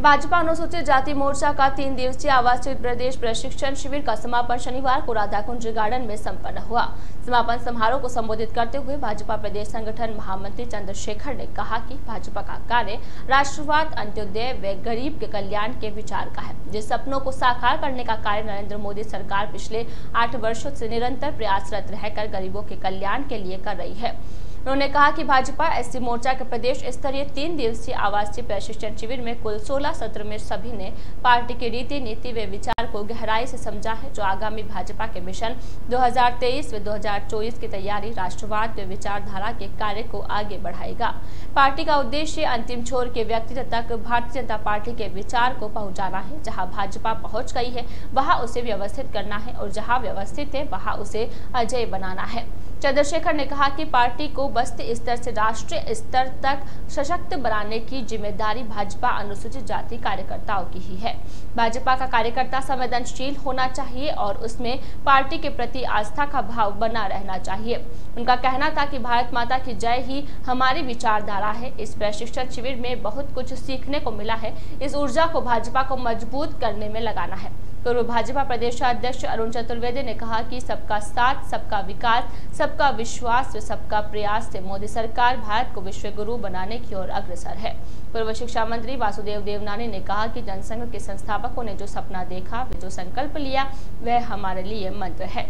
भाजपा अनुसूचित जाति मोर्चा का तीन दिवसीय आवासीय प्रदेश प्रशिक्षण शिविर का समापन शनिवार को राधाकुंज गार्डन में संपन्न हुआ। समापन समारोह को संबोधित करते हुए भाजपा प्रदेश संगठन महामंत्री चंद्रशेखर ने कहा कि भाजपा का कार्य राष्ट्रवाद, अंत्योदय व गरीब के कल्याण के विचार का है, जिस सपनों को साकार करने का कार्य नरेंद्र मोदी सरकार पिछले आठ वर्षो से निरंतर प्रयासरत रहकर गरीबों के कल्याण के लिए कर रही है। उन्होंने कहा कि भाजपा, एससी मोर्चा के प्रदेश स्तरीय तीन दिवसीय आवासीय प्रशिक्षण शिविर में कुल 16 सत्र में सभी ने पार्टी की रीति नीति व विचार को गहराई से समझा है, जो आगामी भाजपा के मिशन 2023 व 2024 की तैयारी, राष्ट्रवाद व विचारधारा के कार्य को आगे बढ़ाएगा। पार्टी का उद्देश्य अंतिम छोर के व्यक्ति तक भारतीय जनता पार्टी के विचार को पहुंचाना है, जहाँ भाजपा पहुँच गई है, वहाँ उसे व्यवस्थित करना है और जहाँ व्यवस्थित है, वहाँ उसे अजय बनाना है। चंद्रशेखर ने कहा कि पार्टी को बस्ती स्तर से राष्ट्रीय स्तर तक सशक्त बनाने की ज़िम्मेदारी भाजपा अनुसूचित जाति कार्यकर्ताओं की ही है। भाजपा का कार्यकर्ता संवेदनशील होना चाहिए और उसमें पार्टी के प्रति आस्था का भाव बना रहना चाहिए। उनका कहना था कि भारत माता की जय ही हमारी विचारधारा है। इस प्रशिक्षण शिविर में बहुत कुछ सीखने को मिला है। इस ऊर्जा को भाजपा को मज़बूत करने में लगाना है। पूर्व भाजपा प्रदेशाध्यक्ष अरुण चतुर्वेदी ने कहा कि सबका साथ, सबका विकास, सबका विश्वास व सबका प्रयास से मोदी सरकार भारत को विश्व गुरु बनाने की ओर अग्रसर है। पूर्व शिक्षा मंत्री वासुदेव देवनानी ने कहा कि जनसंघ के संस्थापकों ने जो सपना देखा वे जो संकल्प लिया, वह हमारे लिए मंत्र है।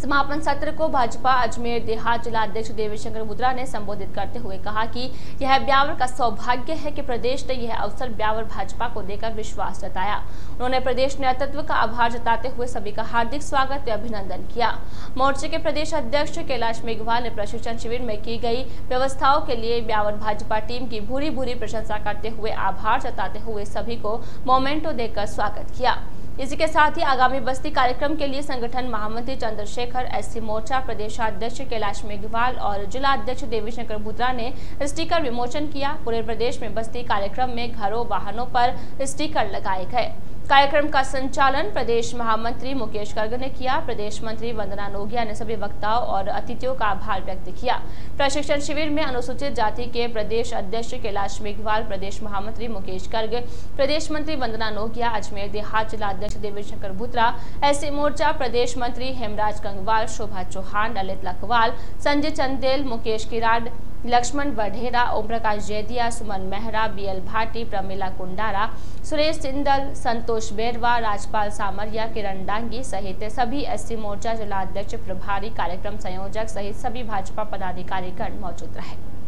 समापन सत्र को भाजपा अजमेर देहात जिला अध्यक्ष देवीशंकर मुद्रा ने संबोधित करते हुए कहा कि यह ब्यावर का सौभाग्य है कि प्रदेश ने यह अवसर ब्यावर भाजपा को देकर विश्वास जताया। उन्होंने प्रदेश नेतृत्व का आभार जताते हुए सभी का हार्दिक स्वागत व अभिनंदन किया। मोर्चे के प्रदेश अध्यक्ष कैलाश मेघवाल ने प्रशिक्षण शिविर में की गई व्यवस्थाओं के लिए ब्यावर भाजपा टीम की भूरी भूरी प्रशंसा करते हुए आभार जताते हुए सभी को मोमेंटो देकर स्वागत किया। इसी के साथ ही आगामी बस्ती कार्यक्रम के लिए संगठन महामंत्री चंद्रशेखर एससी मोर्चा, प्रदेशाध्यक्ष कैलाश मेघवाल और जिला अध्यक्ष देवी शंकर भुत्रा ने स्टिकर विमोचन किया। पूरे प्रदेश में बस्ती कार्यक्रम में घरों, वाहनों पर स्टिकर लगाए गए। कार्यक्रम का संचालन प्रदेश महामंत्री मुकेश गर्ग ने किया। प्रदेश मंत्री वंदना नोगिया ने सभी वक्ताओं और अतिथियों का आभार व्यक्त किया। प्रशिक्षण शिविर में अनुसूचित जाति के प्रदेश अध्यक्ष कैलाश मेघवाल, प्रदेश महामंत्री मुकेश गर्ग, प्रदेश मंत्री वंदना नोगिया, अजमेर देहात जिला अध्यक्ष देवेशंकर भुत्रा एससी मोर्चा प्रदेश मंत्री हेमराज कंगवाल, शोभा चौहान, ललित लखवाल, संजय चंदेल, मुकेश किराड लक्ष्मण बढ़ेरा ओम प्रकाश जैदिया, सुमन मेहरा बीएल भाटी, प्रमिला कुंडारा, सुरेश सिंदल, संतोष बेरवा, राजपाल सामरिया, किरण डांगी सहित सभी एससी मोर्चा जिला अध्यक्ष प्रभारी, कार्यक्रम संयोजक सहित सभी भाजपा पदाधिकारीगण मौजूद रहे।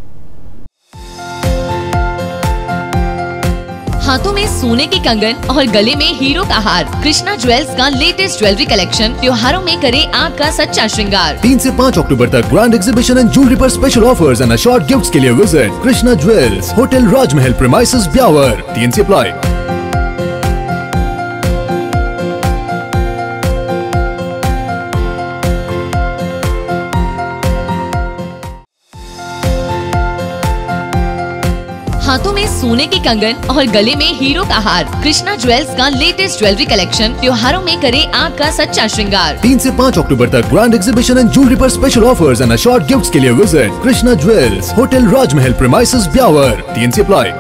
हाथों में सोने के कंगन और गले में हीरो का हार। कृष्णा ज्वेल्स का लेटेस्ट ज्वेलरी कलेक्शन त्योहारों में करे आपका सच्चा श्रृंगार। तीन ऐसी पाँच अक्टूबर तक ग्रांड एग्जीबिशन एंड ज्वेलरी आरोप special offers and short gift के लिए visit Krishna jewels hotel Rajmahal premises Beawar तीन सी अप्लाई हाथों में सोने के कंगन और गले में हीरो का हार। कृष्णा ज्वेल्स का लेटेस्ट ज्वेलरी कलेक्शन त्योहारों में करे आपका सच्चा श्रृंगार। तीन ऐसी पाँच अक्टूबर तक ग्रांड एग्जीबिशन एंड ज्वेलरी आरोप special offers and short gift के लिए visit Krishna jewels, hotel Rajmahal premises Beawar. तीन सी अप्लाई